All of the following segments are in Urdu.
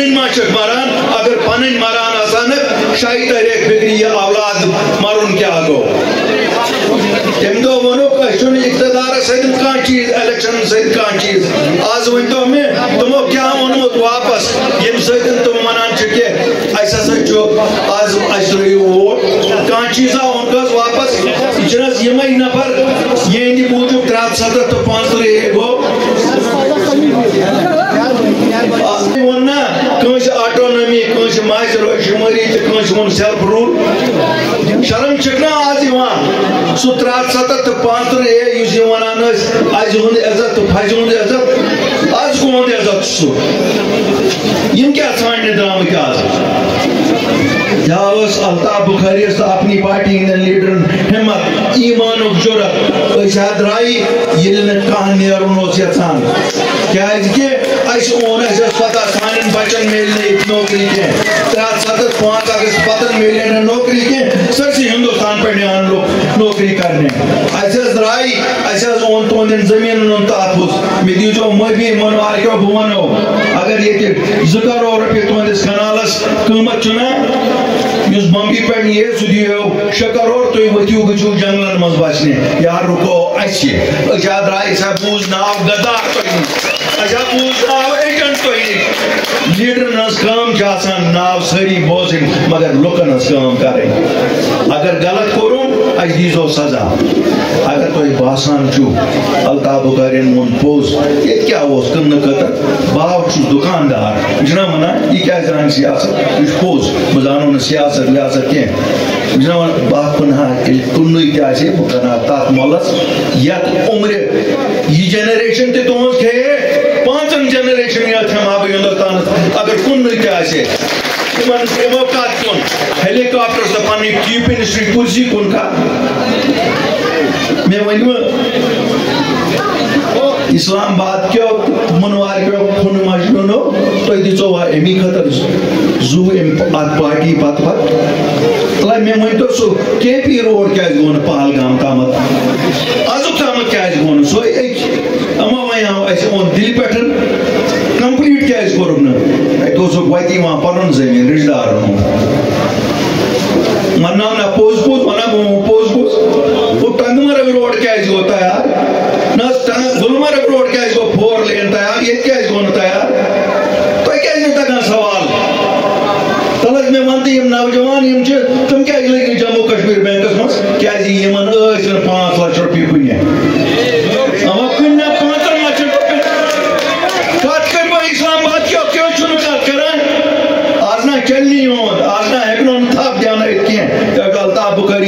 پنن ما چھک ماران اگر پنن ماران آسانک شاہی تحریک بگری یہ اولاد مارن کیا گو تم دو ونو کشن اقتدار سید کان چیز الیکشن سید کان چیز آز ون تو میں تمو کیا ونو تو واپس یم سید تم منان چکے ایسا سا چھو آز اشری ووٹ کان چیزا ان کا واپس جنس یمائی نفر یہ اندی موجود ترات ساتھ تو پانچ رہے گو تمن سیلف رول شرم چھکنا آج سہ ترہ ستھ تو پانتر اے اس ونان ازِ ہند عزت تو فجہِ ہند عزت آز کہند عزت سہ یم کیا ژھانڈنہِ درامٕتۍ آز یاس الطاف بخاری سا اپنی پارٹی ہند لیڈرن ہمت، ایمان و جرت اس حد رائی یل نہ کان نیرن اس یتان کیاز کہ اس اون اس پتہ سانن بچن میل نے نوکری کے۔ ترا سدت پانچ اگست پتن میل نے نوکری کے۔ سرسی ہندوستان پہ آن لوگ نوکری کرنے۔ ایسے آئی اسے از اون تہندین زمین ہند تحفظ مے دیجو معافی من والکو بہ ونو اگر یہ زٕ کرور رۄپیہِ تہنٛدِس کَنالَس قۭمَت چھُنا یُس بمبی پٮ۪ٹھ نِیے سُہ دِیو شےٚ کرور تُہۍ ؤتھِو گٔژھِو جنٛگلَن منٛز بَسنہِ یا رُکو اَسہِ أسۍ ہا درٛاے أسۍ ہا بوٗز ناو غدار تۄہہِ اَسہِ ہا بوٗز ناو لیڈر ہز کام چھ آسان ناو سری بوزن مگر لوکن ہز کام کرے۔ اگر غلط کروں، اج دیزو سزا۔ اگر تو باسان چو الطاب کرن من پوز۔ یہ کیا ہو اس کن نکتا باو چھو دکاندار۔ جنا منا، یہ کیا زران سیاست؟ اس پوز۔ مزانوں نے سیاست لیا ریاست کیا منا باپ پنہا کنوی کیا سے بکنا تاک مولس۔ یا عمر، یہ جنریشن تے تو ہنس کھے۔ تمن پیو کت کن ہیلی کاپٹر سو پن چیف منسٹری اسلام آباد کے منوار کیو خون مجنونو تو دچو امی خطر زو ام پات پارٹی پات پات تلا میں من تو سو کے پی روڈ کیاز گون پہلگام تامت ازو تامت کیاز گون سو ایک اما وے ہاو اس اون دل پیٹھ وتی وان پنن زمین رشتہ دار ہوں منا نہ پوز پوز منا پوز پوز وہ ٹنگمرگ روڈ کیا اس ہوتا ہے یار؟ نہ گلمرگ روڈ کیا اس کو فور لین تیار یہ کیا اس کو تو کیا اس سوال؟ میں مانتی ہم نوجوان ہم چھ، تم کیا لگی جموں کشمیر بینکس مس کیا جی یہ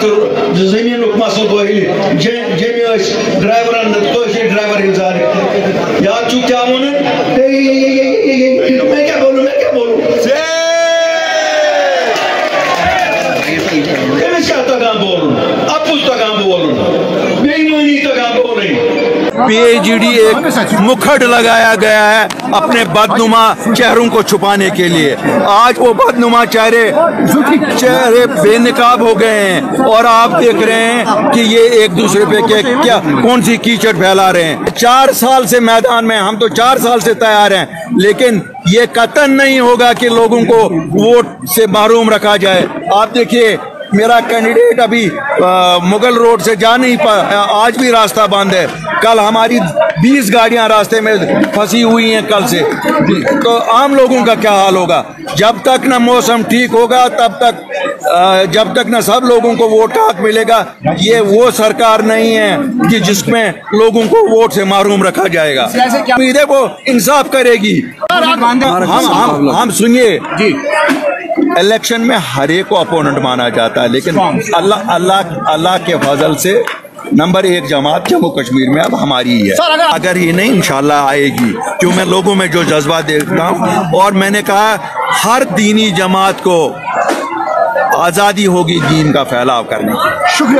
تہٕ زٔمیٖنُک مسلہٕ پٲیلی جیٚمہِ ٲسۍ ڈرٛایورَن پی اے جی ڈی ایک مکھڑ لگایا گیا ہے اپنے بدنما چہروں کو چھپانے کے لیے۔ آج وہ بدنما چہرے چہرے بے نقاب ہو گئے ہیں اور آپ دیکھ رہے ہیں کہ یہ ایک دوسرے پہ کیا کون سی کیچڑ پھیلا رہے ہیں۔ چار سال سے میدان میں ہم تو چار سال سے تیار ہیں لیکن یہ قطن نہیں ہوگا کہ لوگوں کو ووٹ سے محروم رکھا جائے۔ آپ دیکھیے میرا کینڈیڈیٹ ابھی مغل روڈ سے جا نہیں پا آج بھی راستہ بند ہے۔ کل ہماری بیس گاڑیاں راستے میں پھنسی ہوئی ہیں کل سے۔ تو عام لوگوں کا کیا حال ہوگا؟ جب تک نہ موسم ٹھیک ہوگا تب تک جب تک نہ سب لوگوں کو ووٹ حق ملے گا یہ وہ سرکار نہیں ہے کہ جس میں لوگوں کو ووٹ سے محروم رکھا جائے گا۔ امید ہے وہ انصاف کرے گی۔ ہم سنیے۔ جی۔ الیکشن میں ہر ایک کو اپوننٹ مانا جاتا ہے لیکن اللہ اللہ اللہ کے فضل سے نمبر ایک جماعت جموں کشمیر میں اب ہماری ہی ہے۔ اگر یہ نہیں انشاءاللہ آئے گی۔ کیوں میں لوگوں میں جو جذبہ دیکھتا ہوں اور میں نے کہا ہر دینی جماعت کو آزادی ہوگی دین کا پھیلاؤ کرنے کی۔ شکریہ۔